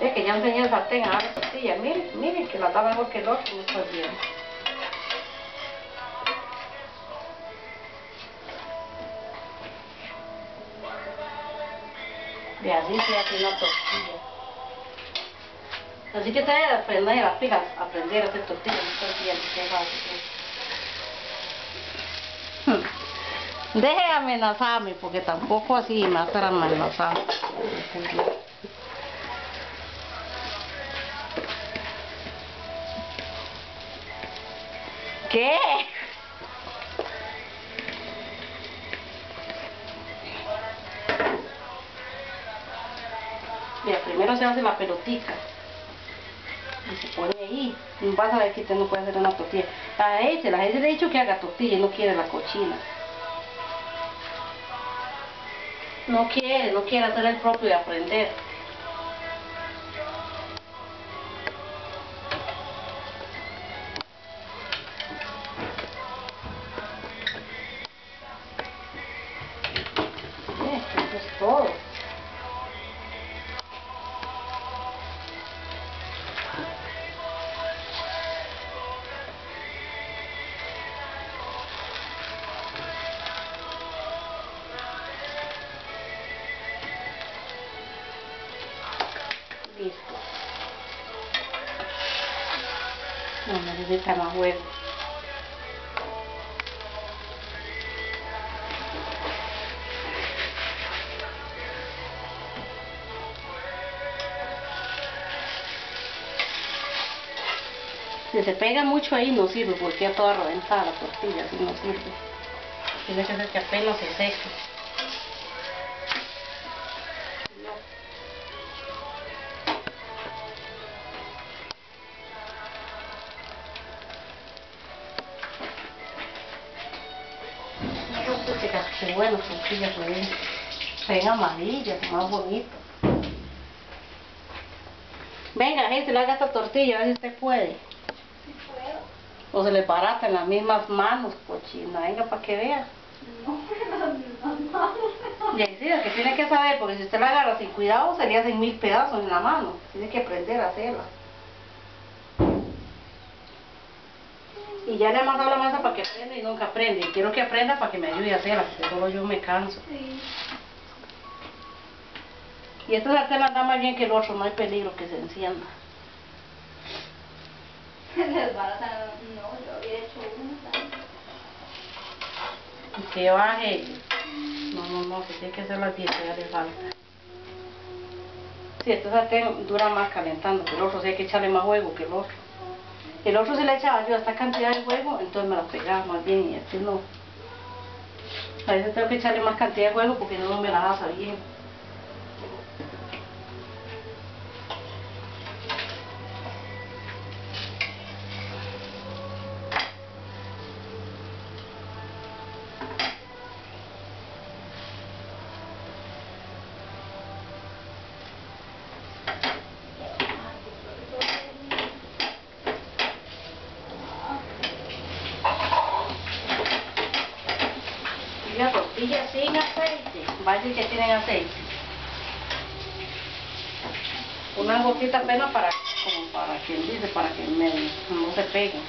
Ve que ya enseñé el sartén a la tortilla. Miren, miren que la da mejor que el otro, no está bien. Y así se hace una tortilla. Así que te debe aprender a aprender a hacer tortillas, no tortillas, es fácil. Deje de amenazarme, porque tampoco así me va a ¿Qué? Mira, primero se hace la pelotita. Y se pone ahí. Vas a ver que usted no puede hacer una tortilla. A ese, la gente le ha dicho que haga tortilla y no quiere la cochina. No quiere, no quiere hacer el propio y aprender. Listo. No necesita más huevo. Si se pega mucho ahí no sirve porque ya toda reventada la tortilla, así no sirve. Tiene que ser que apenas se seque. No, chicas, qué bueno, tortillas se ven, amarillas, más bonitas. Venga, gente, le haga esta tortilla, a ver si usted puede. O se le barata en las mismas manos, cochina. Venga, para que vea. Y ahí sí, es que tiene que saber, porque si usted la agarra sin cuidado, se le hacen mil pedazos en la mano. Tiene que aprender a hacerla. Y ya le he mandado la masa para que aprenda y nunca aprende. Y quiero que aprenda para que me ayude a hacerla, porque solo yo me canso. Y esta sartén anda más bien que el otro, no hay peligro que se encienda. Desbarata, no, yo había hecho una. que baje. No, no, no, que tiene que hacer las 10, ya le falta. Sí, este sartén dura más calentando que el otro, sí hay que echarle más huevo que el otro. El otro se le echaba yo esta cantidad de huevo, entonces me la pegaba más bien y este no. A veces tengo que echarle más cantidad de huevo porque no, me la asa bien. Y la tortilla sin aceite. Vaya que tienen aceite. Una gotita apenas para, como para quien dice, para que me- no se peguen.